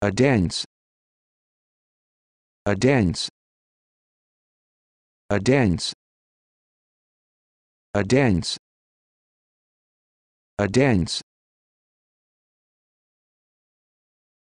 A dance. A dance. A dance. A dance. A dance.